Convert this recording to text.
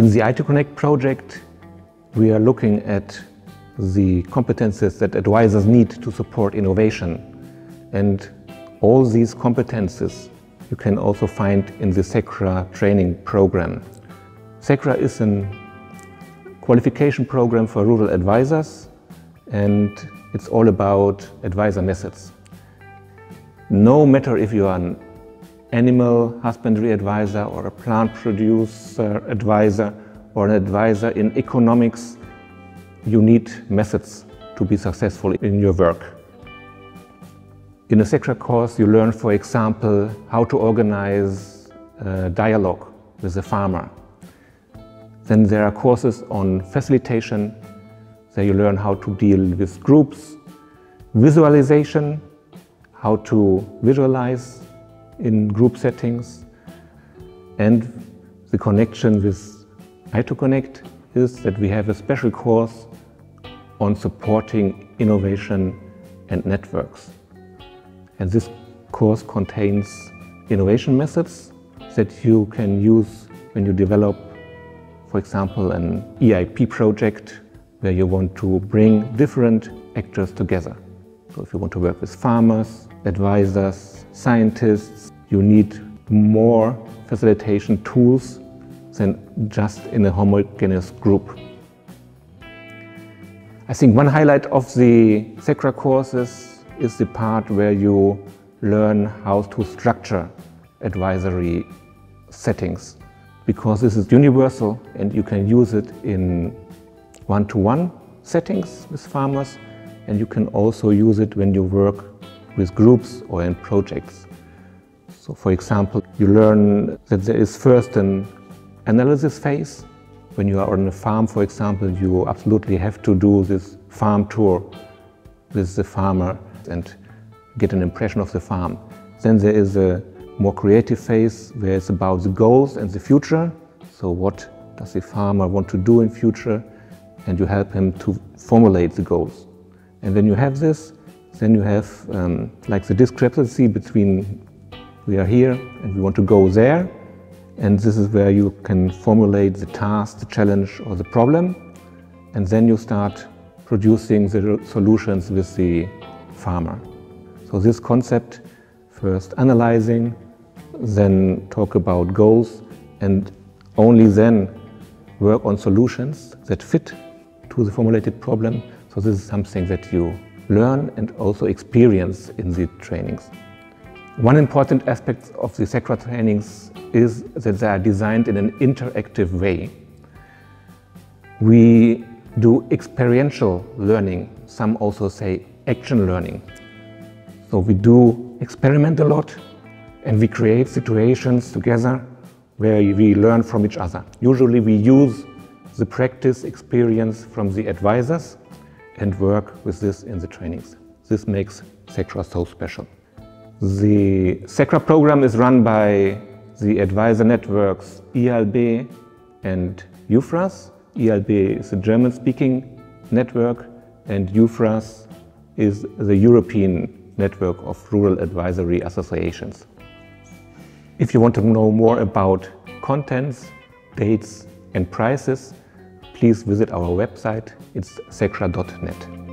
In the i2Connect project, we are looking at the competences that advisors need to support innovation. And all these competences you can also find in the CECRA training program. CECRA is a qualification program for rural advisors and it's all about advisor methods. No matter if you are an animal husbandry advisor or a plant producer advisor or an advisor in economics, you need methods to be successful in your work. In a CECRA course, you learn, for example, how to organize dialogue with a farmer. Then there are courses on facilitation. There you learn how to deal with groups, visualization, how to visualize in group settings, and the connection with i2Connect is that we have a special course on supporting innovation and networks. And this course contains innovation methods that you can use when you develop, for example, an EIP project where you want to bring different actors together. So if you want to work with farmers, advisors, scientists, you need more facilitation tools than just in a homogeneous group. I think one highlight of the CECRA courses is the part where you learn how to structure advisory settings because this is universal and you can use it in one-to-one -one settings with farmers and you can also use it when you work with groups or in projects. So for example, you learn that there is first an analysis phase when you are on a farm, for example, you absolutely have to do this farm tour with the farmer and get an impression of the farm. Then there is a more creative phase where it's about the goals and the future. So what does the farmer want to do in future? And you help him to formulate the goals. And when you have this, then you have um, like the discrepancy between we are here and we want to go there and this is where you can formulate the task, the challenge or the problem. And then you start producing the solutions with the farmer. So this concept, first analyzing, then talk about goals, and only then work on solutions that fit to the formulated problem. So this is something that you learn and also experience in the trainings. One important aspect of the CECRA trainings is that they are designed in an interactive way. We do experiential learning, some also say action learning. So we do experiment a lot and we create situations together where we learn from each other. Usually we use the practice experience from the advisors and work with this in the trainings. This makes CECRA so special. The CECRA program is run by the advisor networks IALB and EUFRAS. IALB is a German-speaking network and EUFRAS is the European network of rural advisory associations. If you want to know more about contents, dates and prices, please visit our website. It's cecra.net.